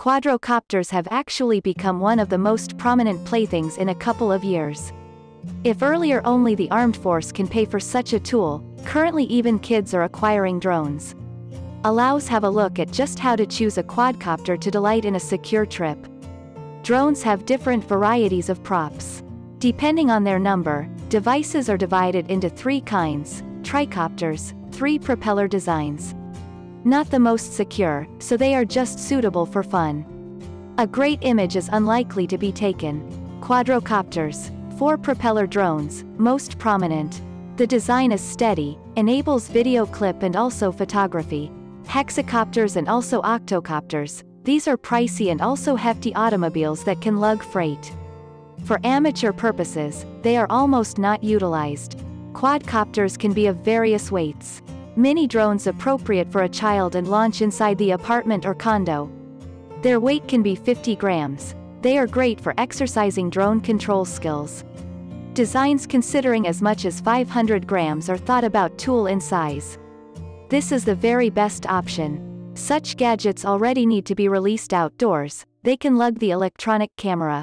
quadrocopters have actually become one of the most prominent playthings in a couple of years. If earlier only the armed force can pay for such a tool, currently even kids are acquiring drones. Allows have a look at just how to choose a quadcopter to delight in a secure trip. Drones have different varieties of props. Depending on their number, devices are divided into three kinds, tricopters, three propeller designs. Not the most secure, so they are just suitable for fun. A great image is unlikely to be taken. Quadrocopters, four propeller drones, most prominent. The design is steady, enables video clip and also photography. Hexacopters and also octocopters, these are pricey and also hefty automobiles that can lug freight. For amateur purposes, they are almost not utilized. Quadcopters can be of various weights. Mini drones appropriate for a child and launch inside the apartment or condo. Their weight can be 50 grams. They are great for exercising drone control skills. Designs considering as much as 500 grams are thought about tool in size. This is the very best option. Such gadgets already need to be released outdoors, they can lug the electronic camera.